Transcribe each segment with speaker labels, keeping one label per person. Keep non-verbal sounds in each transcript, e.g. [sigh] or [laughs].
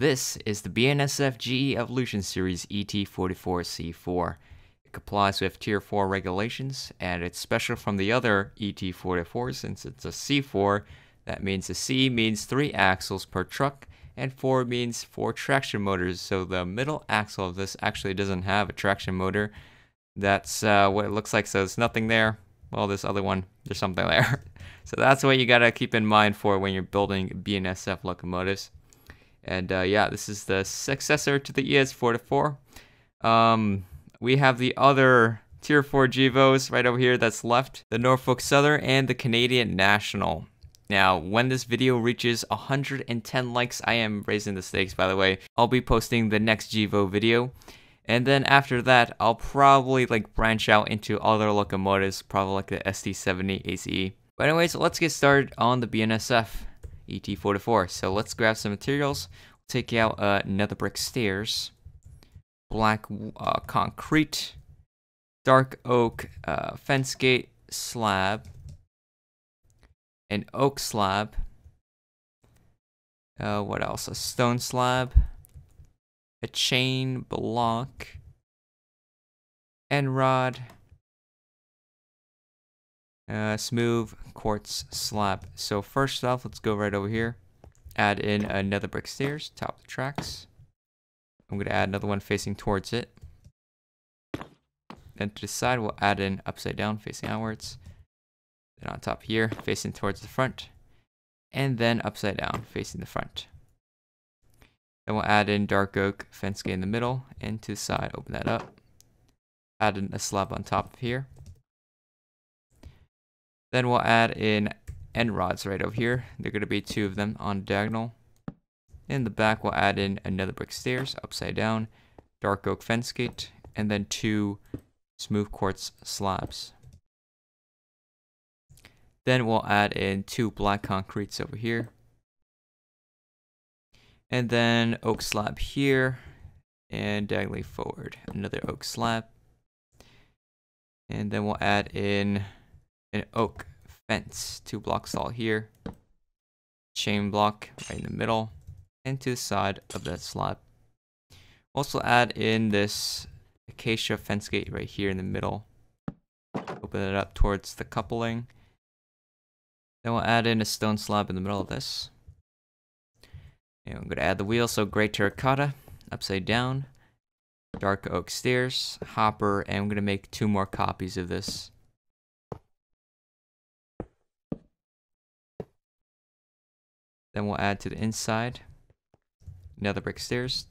Speaker 1: This is the BNSF GE Evolution Series ET44C4. It complies with Tier 4 regulations, and it's special from the other ET44 since it's a C4. That means a C means 3 axles per truck, and 4 means 4 traction motors, so the middle axle of this actually doesn't have a traction motor. That's uh, what it looks like, so there's nothing there. Well, this other one, there's something there. [laughs] so that's what you gotta keep in mind for when you're building BNSF locomotives. And uh, yeah, this is the successor to the ES44. Um, we have the other Tier 4 GEVOs right over here that's left, the Norfolk Southern and the Canadian National. Now, when this video reaches 110 likes, I am raising the stakes by the way, I'll be posting the next GEVO video. And then after that, I'll probably like branch out into other locomotives, probably like the SD70ACe. But anyways, let's get started on the BNSF. ET44. So let's grab some materials. Take out uh, nether brick stairs, black uh, concrete, dark oak uh, fence gate slab, an oak slab. Uh, what else? A stone slab, a chain block, end rod, uh, smooth quartz slab. So first off, let's go right over here. Add in a nether brick stairs, top the tracks. I'm going to add another one facing towards it. Then to the side, we'll add in upside down, facing outwards. Then on top here, facing towards the front. And then upside down, facing the front. Then we'll add in dark oak fence gate in the middle, and to the side, open that up. Add in a slab on top of here. Then we'll add in end rods right over here. They're going to be two of them on diagonal. In the back, we'll add in a nether brick stairs upside down, dark oak fence gate, and then two smooth quartz slabs. Then we'll add in two black concretes over here. And then oak slab here, and diagonally forward, another oak slab. And then we'll add in an oak fence, two blocks all here, chain block right in the middle, and to the side of that slab. Also add in this acacia fence gate right here in the middle. Open it up towards the coupling. Then we'll add in a stone slab in the middle of this. And I'm going to add the wheel, so gray terracotta, upside down, dark oak stairs, hopper, and I'm going to make two more copies of this. Then we'll add to the inside a nether brick stairs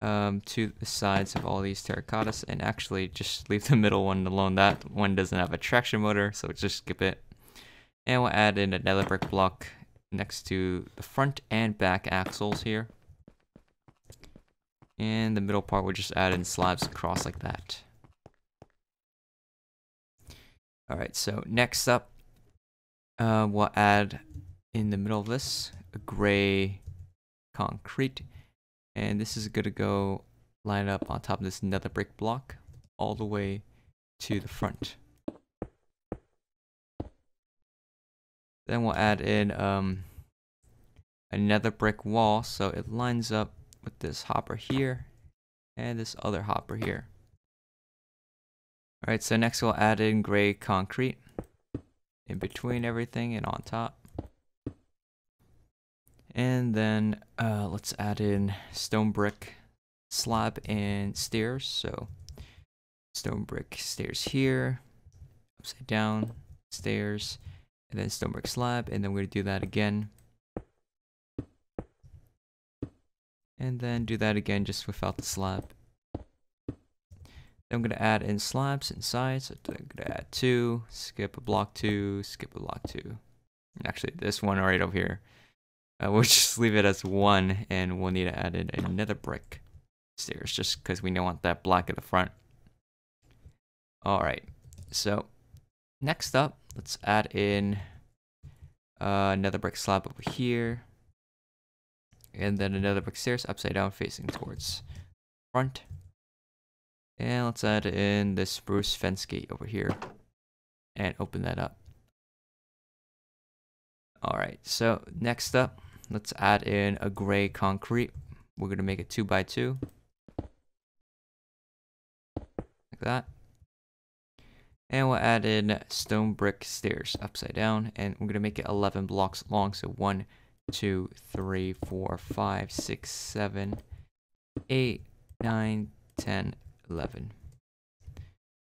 Speaker 1: um, to the sides of all these terracottas and actually just leave the [laughs] middle one alone. That one doesn't have a traction motor, so just skip it. And we'll add in a nether brick block next to the front and back axles here. And the middle part, we'll just add in slabs across like that. Alright, so next up, uh, we'll add in the middle of this, a gray concrete. And this is going to go line up on top of this nether brick block all the way to the front. Then we'll add in um, a nether brick wall so it lines up with this hopper here and this other hopper here. Alright, so next we'll add in gray concrete in between everything and on top. And then uh, let's add in stone brick slab and stairs. So stone brick stairs here, upside down stairs, and then stone brick slab. And then we're to do that again. And then do that again just without the slab. Then I'm going to add in slabs inside. So I'm to add two, skip a block two, skip a block two. Actually, this one right over here. Uh, we'll [laughs] just leave it as one, and we'll need to add in a nether brick stairs, just because we don't want that black at the front. Alright, so next up, let's add in uh, a nether brick slab over here. And then a nether brick stairs upside down facing towards front. And let's add in this spruce fence gate over here. And open that up. Alright, so next up, let's add in a gray concrete we're gonna make it two by two. Like that. And we'll add in stone brick stairs upside down, and we're gonna make it 11 blocks long. So one, two, three, four, five, six, seven, eight, nine, ten, eleven.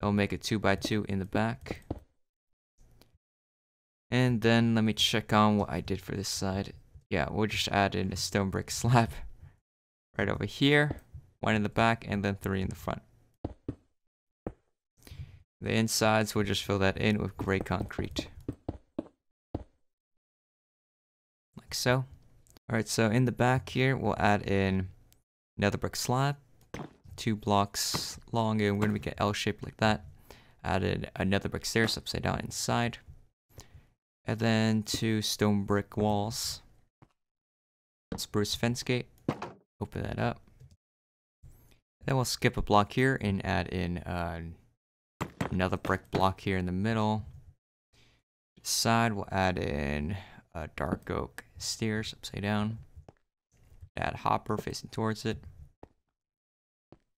Speaker 1: I'll make it two by two in the back. And then let me check on what I did for this side. Yeah, we'll just add in a stone brick [laughs] slab right over here, one in the back, and then three in the front. The insides, we'll just fill that in with gray concrete. Like so. Alright, so in the back here, we'll add in a nether brick slab, two blocks long, and we're going to make it L-shaped like that. Added a nether brick stairs upside down inside. And then two stone brick walls. Spruce fence gate. Open that up. Then we'll skip a block here and add in uh, a nether brick block here in the middle. Side, we'll add in a dark oak stairs upside down. Add hopper facing towards it.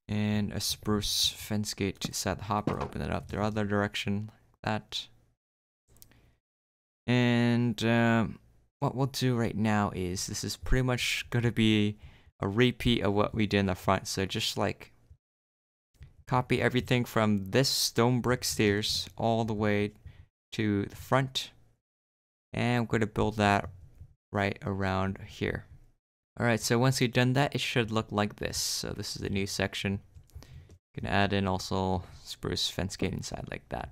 Speaker 1: And a spruce fence gate to set the hopper, open it up the other direction, like that. And um, what we'll do right now is this is pretty much going to be a repeat of what we did in the front. So just like copy everything from this stone brick stairs all the way to the front. And I'm going to build that right around here. Alright, so once you've done that, it should look like this. So this is a new section. You can add in also spruce fence gate inside like that.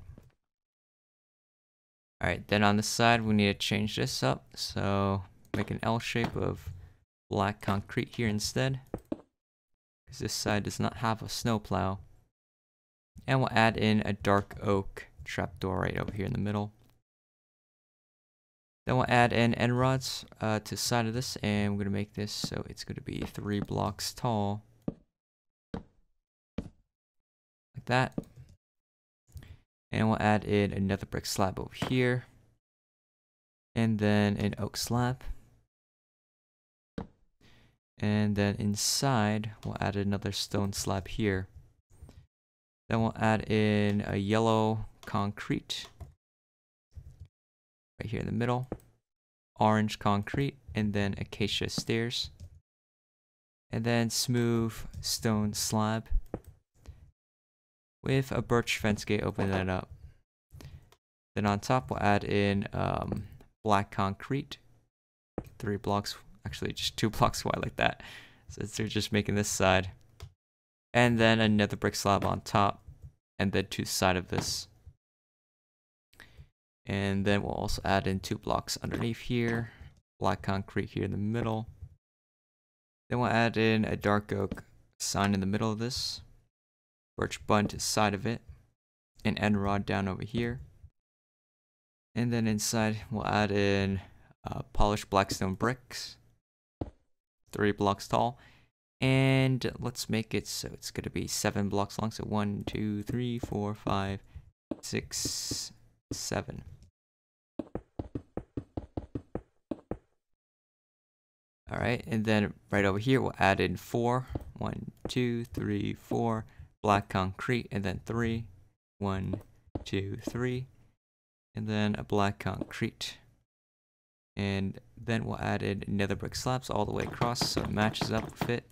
Speaker 1: Alright, then on the side, we need to change this up. So make an L shape of black concrete here instead. Because this side does not have a snowplow. And we'll add in a dark oak trapdoor right over here in the middle. Then we'll add in end rods uh, to the side of this, and we're going to make this so it's going to be three blocks tall. Like that. And we'll add in a nether brick slab over here. And then an oak slab. And then inside, we'll add another stone slab here. Then we'll add in a yellow concrete right here in the middle, orange concrete, and then acacia stairs, and then smooth stone slab with a birch fence gate opening that up. Then on top we'll add in um, black concrete, three blocks, actually just two [laughs] blocks wide like that. So they're just making this side. And then a nether brick slab on top, and then two side of this. And then we'll also add in two blocks underneath here, black concrete here in the middle. Then we'll add in a dark oak sign in the middle of this, birch bund to side of it, an end rod down over here. And then inside we'll add in uh, polished blackstone bricks, three blocks tall. And let's make it so it's going to be seven blocks long. So one, two, three, four, five, six, seven. All right, and then right over here, we'll add in four. One, two, three, four. Black concrete, and then three. One, two, three. And then a black concrete. And then we'll add in nether brick slabs all the way across so it matches up with it.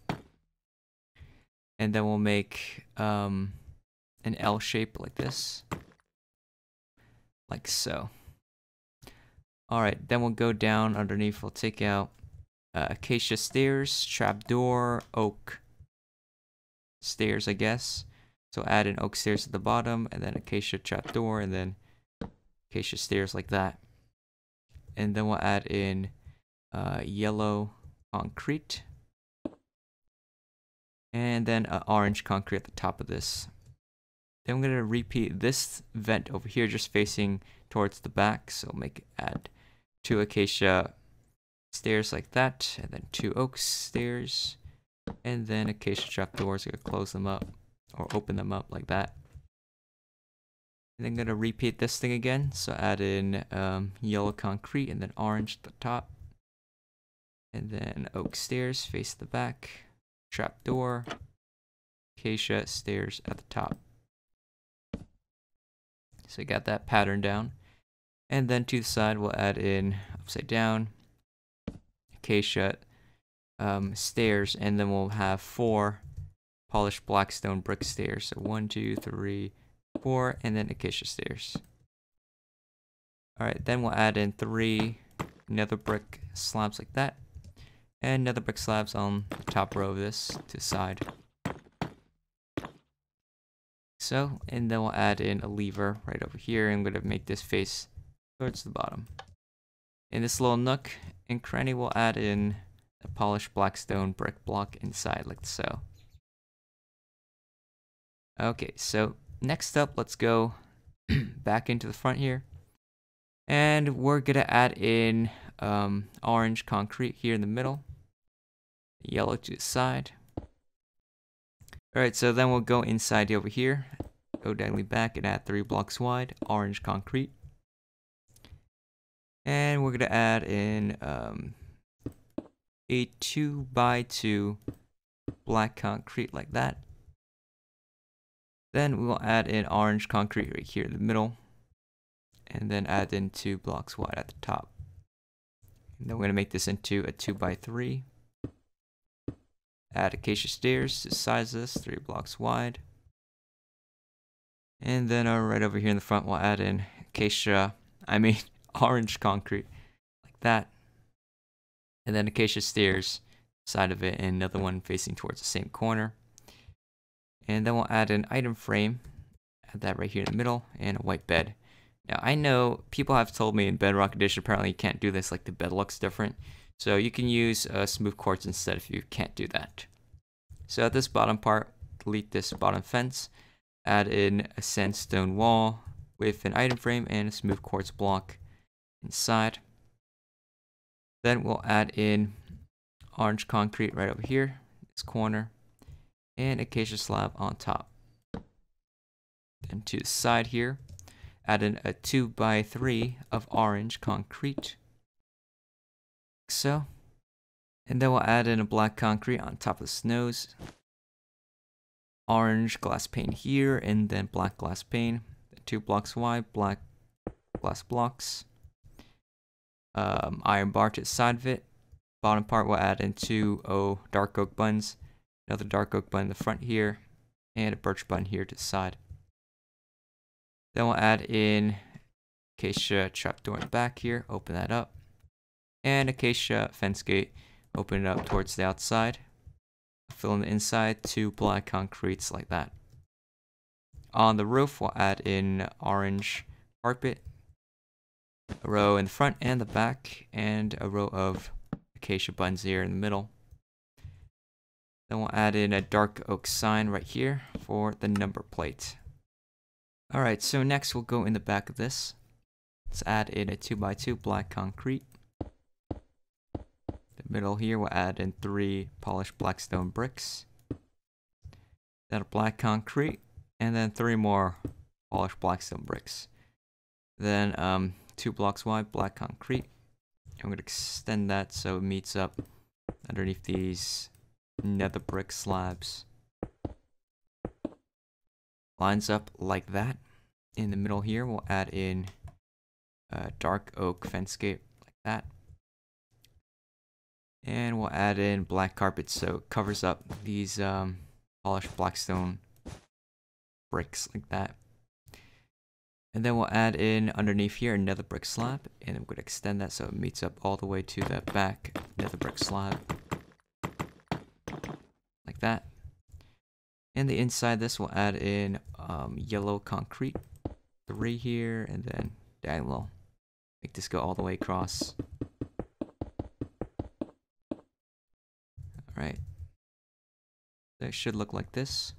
Speaker 1: And then we'll make um, an L shape like this. Like so. Alright, then we'll go down underneath, we'll take out uh, acacia stairs, trapdoor, oak stairs, I guess. So add an oak stairs at the bottom, and then acacia trapdoor, and then acacia stairs like that. And then we'll add in uh, yellow concrete. And then orange concrete at the top of this. Then I'm going to repeat this vent over here just facing towards the back. So make add two acacia stairs like that, and then two oak stairs, and then acacia trapdoors. I'm gonna close them up or open them up like that. And then gonna repeat this thing again. So add in um, yellow concrete and then orange at the top, and then oak stairs face the back, trapdoor, acacia, stairs at the top. So we got that pattern down. And then to the side, we'll add in upside down, acacia, um, stairs, and then we'll have four polished blackstone brick stairs. So one, two, three, four, and then acacia stairs. Alright, then we'll add in three nether brick slabs like that. And nether brick slabs on the top row of this to side. So, and then we'll add in a lever right over here. I'm to make this face towards the bottom. In this little nook and cranny, we'll add in a polished black stone brick block inside like so. Okay, so next up, let's go [clears throat] back into the front here. And we're gonna add in um, orange concrete here in the middle, yellow to the side. Alright, so then we'll go inside over here, go diagonally back and add three blocks wide, orange concrete. And we're gonna add in um, a two by two black concrete like that. Then we will add in orange concrete right here in the middle. And then add in two blocks wide at the top. And then we're going to make this into a 2 by 3 Add acacia stairs to size this, 3 blocks wide. And then uh, right over here in the front, we'll add in acacia, I mean [laughs] orange concrete, like that. And then acacia stairs side of it, and another one facing towards the same corner. And then we'll add an item frame, add that right here in the middle, and a white bed. Now I know people have told me in Bedrock Edition apparently you can't do this, like the bed looks different. So you can use uh, smooth quartz instead if you can't do that. So at this bottom part, delete this bottom fence, add in a sandstone wall with an item frame and a smooth quartz block inside. Then we'll add in orange concrete right over here, this corner, and acacia slab on top. Then to the side here, add in a 2 by 3 of orange concrete. Like so. And then we'll add in a black concrete on top of the snows. Orange glass pane here, and then black glass pane. Two blocks wide, black glass blocks. Um, iron bar to the side of it. Bottom part we'll add in two oh, dark oak buns another dark oak bun in the front here, and a birch bun here to the side. Then we'll add in acacia trapdoor in the back here, open that up, and acacia fence gate, open it up towards the outside. Fill in the inside, two black concretes like that. On the roof, we'll add in orange carpet, a row in the front and the back, and a row of acacia buttons here in the middle. Then we'll add in a dark oak sign right here for the number plate. Alright, so next we'll go in the back of this. Let's add in a 2x2 black concrete. The middle here we'll add in three polished blackstone bricks. Then a black concrete, and then three more polished blackstone bricks. Then um, two blocks wide black concrete. I'm going to extend that so it meets up underneath these nether brick slabs. Lines up like that. In the middle here, we'll add in dark oak fence gate like that. And we'll add in black carpet so it covers up these um, polished blackstone bricks like that. And then we'll add in underneath here a nether brick slab, and I'm going to extend that so it meets up all the way to the back nether brick slab Like that. And the inside this we'll add in um, yellow concrete, three here, and then diagonal. Make this go all the way across. Alright. That should look like this.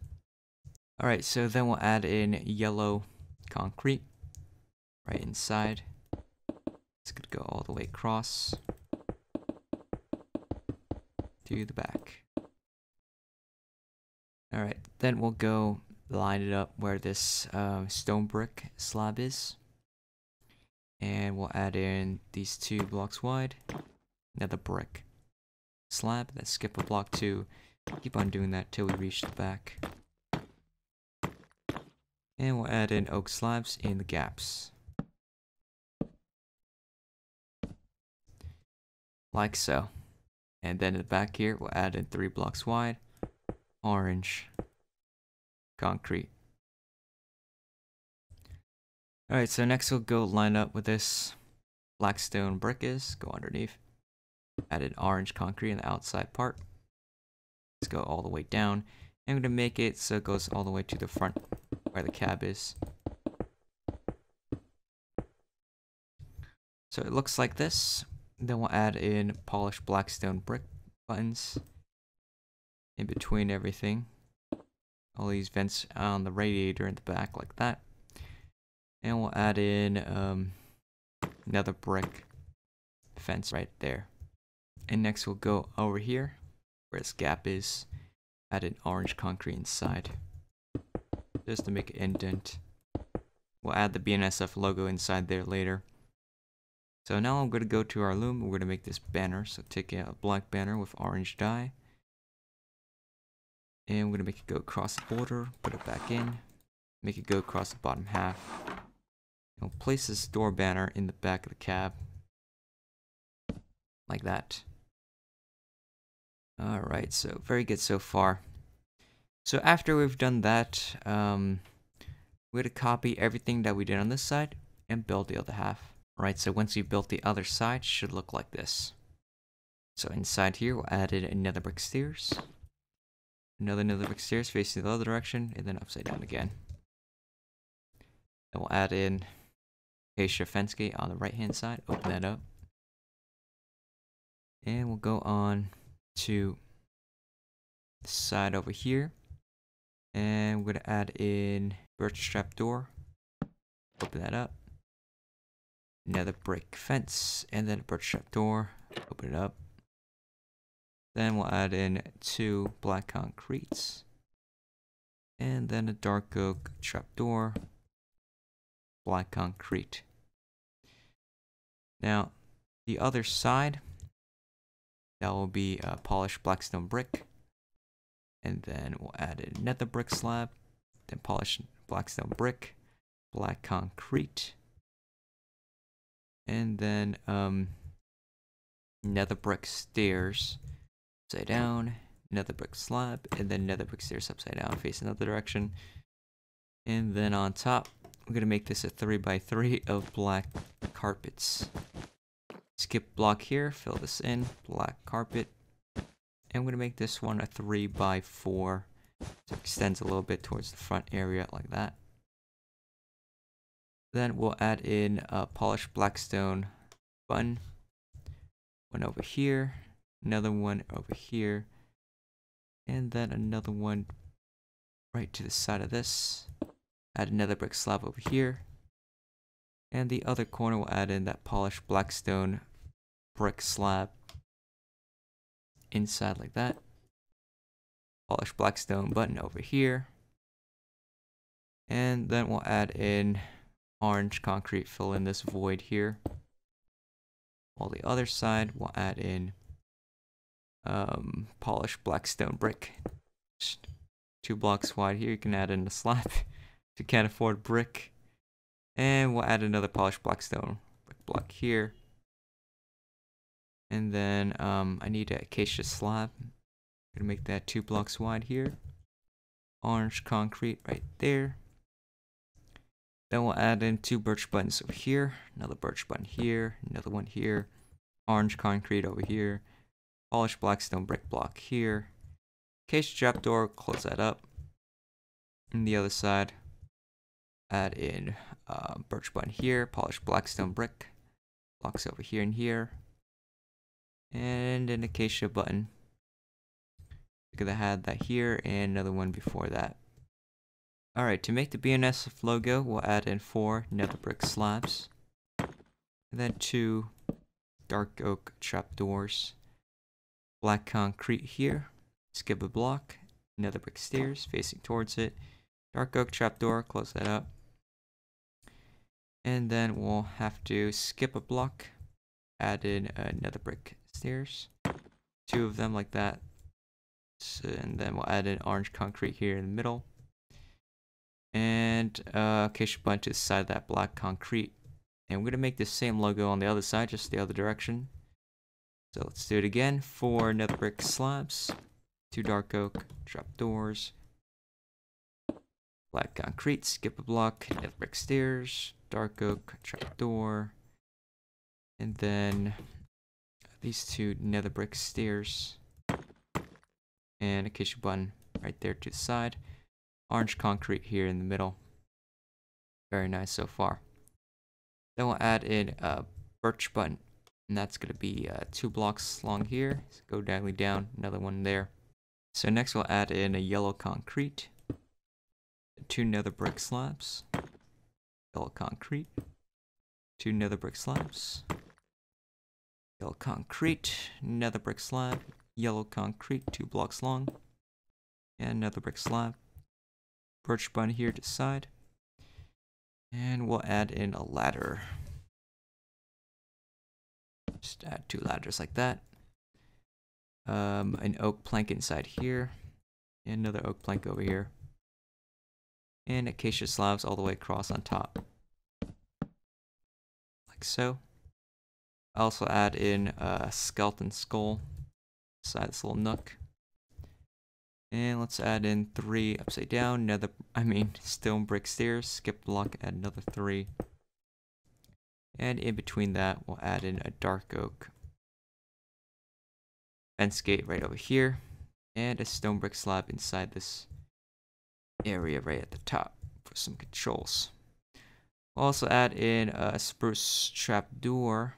Speaker 1: Alright, so then we'll add in yellow concrete right inside. It's gonna go all the way across to the back. Alright, then we'll go line it up where this uh, stone brick slab is. And we'll add in these two blocks wide, a nether brick slab, then skip a block to Keep on doing that till we reach the back. And we'll add in oak slabs in the gaps. Like so. And then in the back here, we'll add in three blocks wide, orange, concrete. Alright, so next we'll go line up with this black stone brick is, go underneath. Add an orange concrete in the outside part. Let's go all the way down. I'm going to make it so it goes all the way to the front where the cab is. So it looks like this. Then we'll add in polished blackstone brick buttons in between everything. All these vents on the radiator in the back like that. And we'll add in um, a nether brick fence right there. And next we'll go over here where this gap is. Add an orange concrete inside just to make an indent. We'll add the BNSF logo inside there later. So now I'm going to go to our loom. We're going to make this banner. So take a black banner with orange dye. And we're going to make it go across the border. Put it back in. Make it go across the bottom half. And we'll place this door banner in the back of the cab. Like that. Alright, so very good so far. So after we've done that, um, we're going to copy everything that we did on this side and build the other half. Right, so once you've built the other side, should look like this. So inside here, we'll add in a nether brick stairs. Another another brick stairs facing the other direction, and then upside down again. Then we'll add in acacia fence gate on the right hand side, open that up. And we'll go on to the side over here. And we're gonna add in birch trap door. Open that up a nether brick fence, and then a birch trap door. Open it up. Then we'll add in two black concretes. And then a dark oak trapdoor. Black concrete. Now, the other side, that will be a polished blackstone brick. And then we'll add a nether brick slab. Then polished blackstone brick. Black concrete and then um, nether brick stairs upside down, nether brick slab, and then nether brick stairs upside down, face another direction. And then on top, we're gonna make this a 3x3 of black carpets. Skip block here, fill this in, black carpet. I'm gonna make this one a 3 by 4 So it extends a little bit towards the front area like that. Then we'll add in a polished blackstone button. One over here, another one over here, and then another one right to the side of this. Add a nether brick slab over here. And the other corner will add in that polished blackstone brick slab inside like that. Polished blackstone button over here. And then we'll add in orange concrete fill in this void here. While the other side, we'll add in um, polished blackstone brick. Just two blocks wide here, you can add in a slab if you can't afford brick. And we'll add another polished blackstone brick block here. And then um, I need an acacia slab. I'm gonna make that two blocks wide here. Orange concrete right there. Then we'll add in two birch buttons over here, another birch button here, another one here, orange concrete over here, polished blackstone brick block here, case trapdoor, close that up. And the other side, add in uh, birch button here, polished blackstone brick, blocks over here and here, and an acacia button. I had that here and another one before that. Alright, to make the BNSF logo, we'll add in four nether brick slabs. And then two dark oak trapdoors. Black concrete here. Skip a block. Nether brick stairs facing towards it. Dark oak trapdoor, close that up. And then we'll have to skip a block. Add in a nether brick stairs. Two of them like that. and then we'll add an orange concrete here in the middle. And uh, acacia bun to the side of that black concrete. And we're going to make the same logo on the other side, just the other direction. So let's do it again. Four nether brick slabs, two dark oak trapdoors, black concrete, skip a block, nether brick stairs, dark oak trapdoor, and then these two nether brick stairs and acacia button right there to the side. Orange concrete here in the middle. Very nice so far. Then we'll add in a birch button. And that's going to be uh, two blocks long here. So go diagonally down, another one there. So next we'll add in a yellow concrete. Two nether brick slabs. Yellow concrete. Two nether brick slabs. Yellow concrete. Nether brick slab. Yellow concrete, two blocks long. And a nether brick slab. Birch bun here to side. And we'll add in a ladder. Just add two ladders like that. Um, an oak plank inside here. And another oak plank over here. And acacia slabs all the way across on top. Like so. I also add in a skeleton skull inside this little nook. And let's add in three upside down, another, I mean, [laughs] stone brick stairs, skip block, add another three. And in between that, we'll add in a dark oak fence gate right over here, and a stone brick slab inside this area right at the top for some controls. We'll also add in a spruce trap door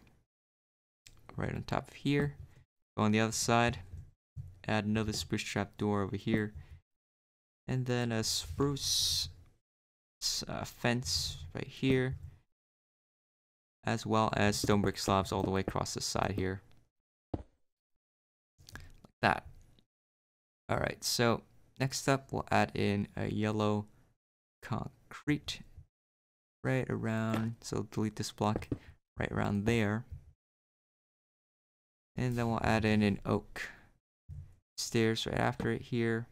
Speaker 1: right on top of here. Go on the other side, add another spruce trap door over here, and then a spruce uh, fence right here, as well as stone brick slabs all the way across the side here. Like that. Alright, so next up we'll add in a yellow concrete right around, so delete this block right around there. And then we'll add in an oak stairs right after it here.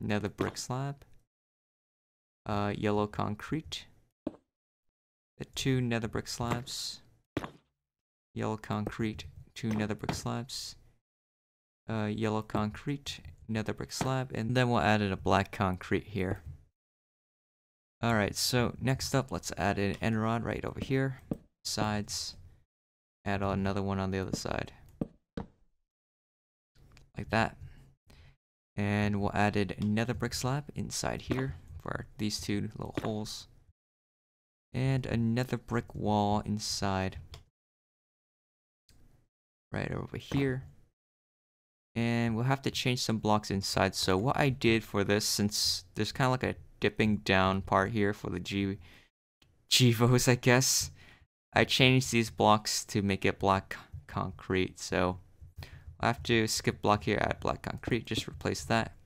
Speaker 1: A nether brick slab. Uh, yellow concrete. The two nether brick slabs. Yellow concrete, two nether brick slabs. Uh, yellow concrete, nether brick slab, and then we'll add in a black concrete here. Alright, so next up, let's add an end rod right over here. Sides. Add another one on the other side like that. And we'll add a nether brick slab inside here for these two little holes. And a nether brick wall inside. Right over here. And we'll have to change some blocks inside. So what I did for this, since there's kind of like a dipping down part here for the G GEVOs, I guess. I changed these blocks to make it black concrete. So I have to skip block here, add black concrete, just replace that.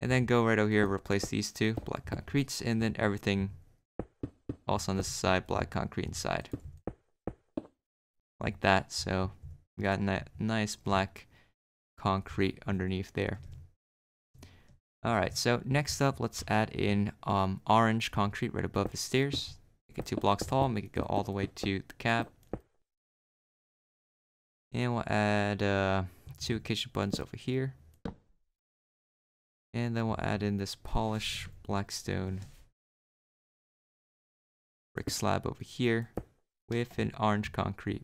Speaker 1: And then go right over here, replace these two black concretes, and then everything also on this side, black concrete inside. Like that, so we got that nice black concrete underneath there. Alright, so next up, let's add in um, orange concrete right above the stairs. Make it two blocks tall, make it go all the way to the cab. And we'll add uh, two kitchen buttons over here. And then we'll add in this polished blackstone brick slab over here with an orange concrete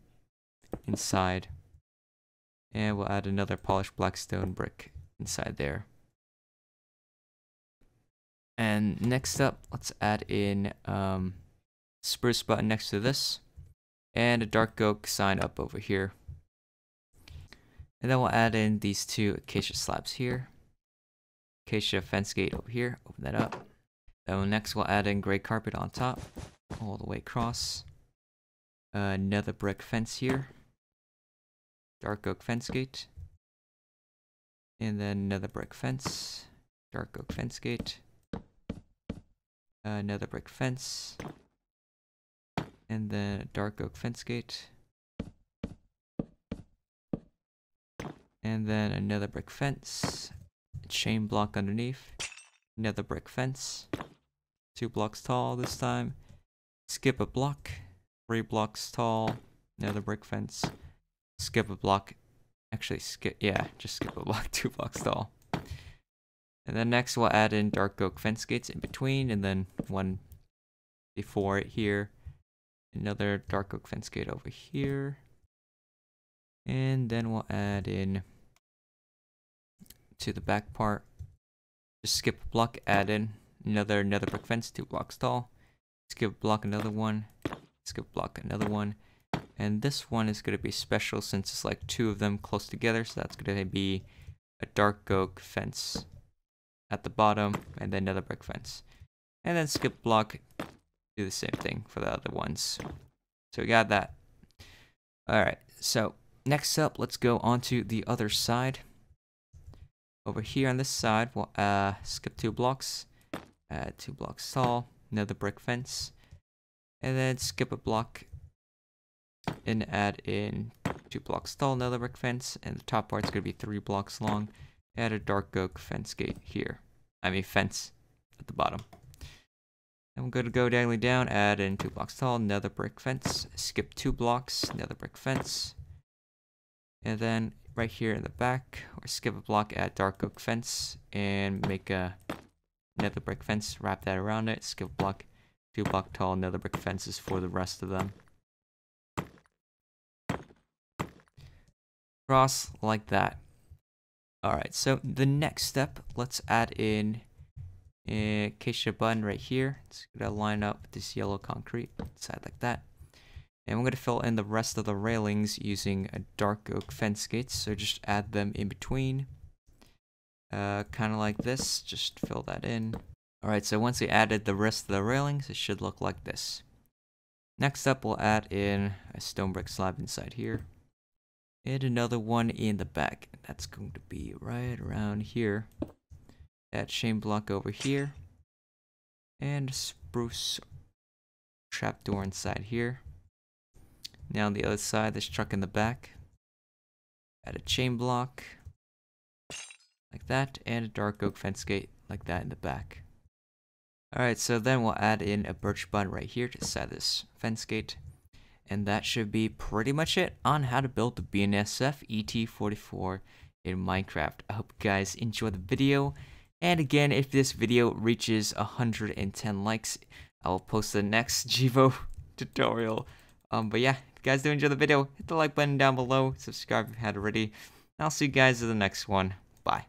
Speaker 1: inside. And we'll add another polished blackstone brick inside there. And next up, let's add in um, spruce button next to this. And a dark oak sign up over here. And then we'll add in these two acacia slabs here. Acacia fence gate over here, open that up. Then next we'll add in gray carpet on top, all the way across. A nether brick fence here. Dark oak fence gate. And then a nether brick fence. Dark oak fence gate. A nether brick fence. And then dark oak fence gate. And then a nether brick fence, chain block underneath, a nether brick fence, two blocks tall this time, skip a block, three blocks tall, a nether brick fence, skip a block, actually skip, yeah, just skip a [laughs] block, two blocks tall. And then next we'll add in dark oak fence gates in between and then one before it here. Another dark oak fence gate over here. And then we'll add in to the back part. Just skip a block, add in another another brick fence, two blocks tall. Skip block another one. Skip block another one. And this one is going to be special since it's like two of them close together. So that's going to be a dark oak fence at the bottom and then a nether brick fence. And then skip block, do the same thing for the other ones. So we got that. Alright, so next up, let's go on to the other side. Over here on this side, we'll uh, skip two blocks, add two blocks tall, a nether brick fence, and then skip a block and add in two blocks tall, a nether brick fence, and the top part's gonna be three blocks long. Add a dark oak fence gate here. I mean fence at the bottom. And we're going to go diagonally down, add in two blocks tall, a nether brick fence, skip two blocks, a nether brick fence. And then right here in the back, or skip a block, at dark oak fence, and make a nether brick fence, wrap that around it, skip a block, two block tall, nether brick fences for the rest of them. Cross like that. Alright, so the next step, let's add in a acacia button right here. It's gonna line up with this yellow concrete side like that. And we're gonna fill in the rest of the railings using a dark oak fence gates. So just add them in between. Uh, kind of like this, just fill that in. Alright, so once we added the rest of the railings, it should look like this. Next up, we'll add in a stone brick slab inside here. And another one in the back. That's going to be right around here. That chain block over here. And spruce trapdoor inside here. Now on the other side, this truck in the back. Add a chain block. Like that. And a dark oak fence gate like that in the back. Alright, so then we'll add in a birch button right here to set this fence gate. And that should be pretty much it on how to build the BNSF ET44 in Minecraft. I hope you guys enjoy the video. And again, if this video reaches 110 likes, I will post the next [laughs] GEVO tutorial. Um, but yeah, guys do enjoy the video, hit the like button down below, subscribe if you haven't already. And I'll see you guys in the next one. Bye.